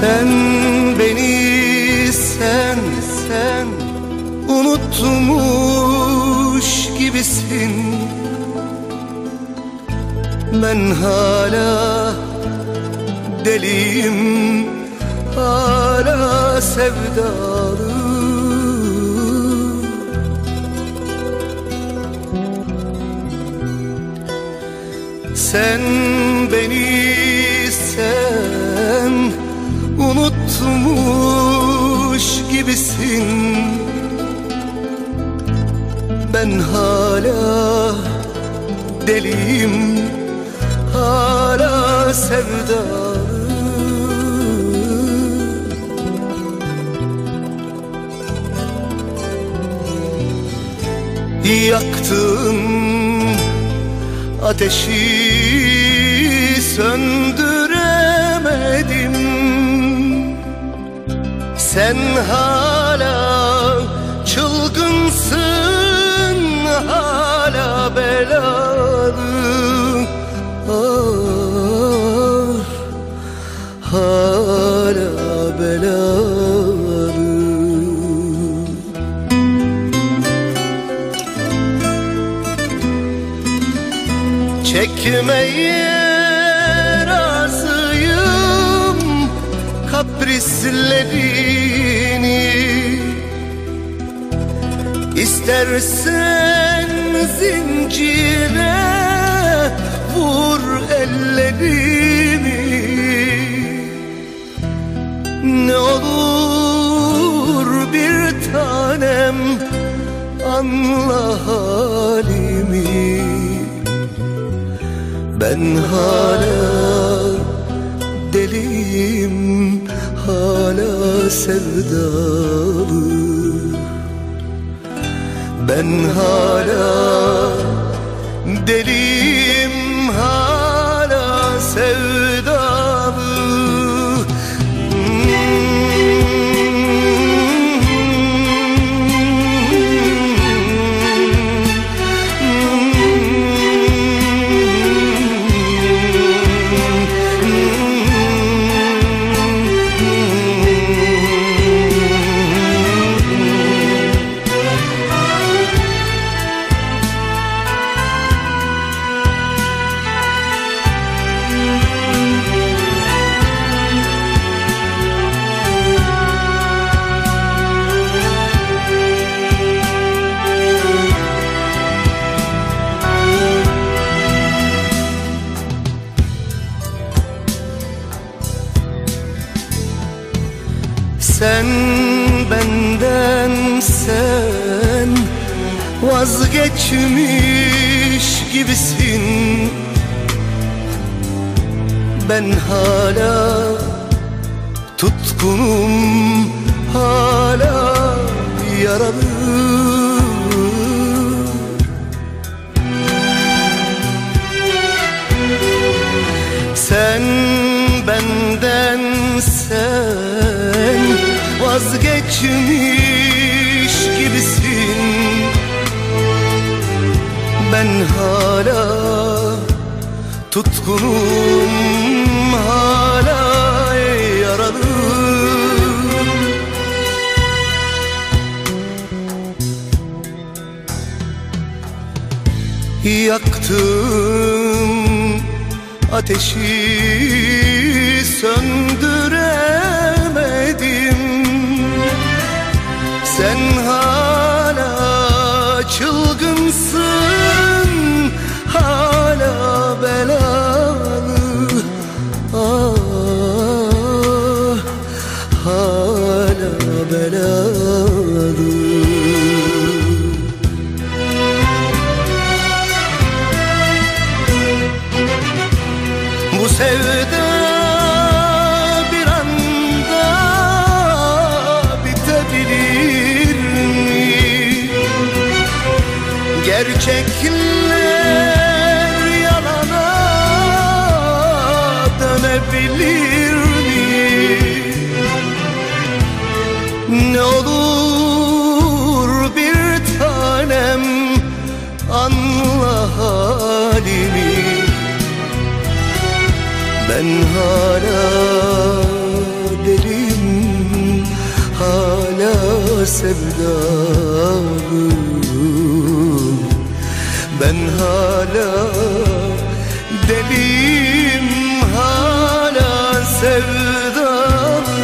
Sen beni sen sen unutmuş gibisin. Ben hala deliyim hala sevdalı. Sen beni Ben hala deliyim. Hala sevdalı Yaktın ateşi söndüremedim. Sen hala Çekmeye razıyım kaprislerini. İstersen zincire vur ellerimi. Ne olur bir tanem anla halimi ben hala deliyim hala sevdalı. Ben hala deliyim hala vazgeçmiş gibisin. Ben hala tutkunum hala yaralı. Sen benden sen vazgeçmiş Ben hala tutkunum hala yaralı. Yaktım ateşi söndüremedim. Sen hala çılgınsın Belalı Bu sevda bir anda bitebilir mi? Gerçekler ben hala derim hala sevdalı Ben hala deliyim hala sevdalı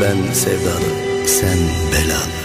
Ben sevdalı sen belalı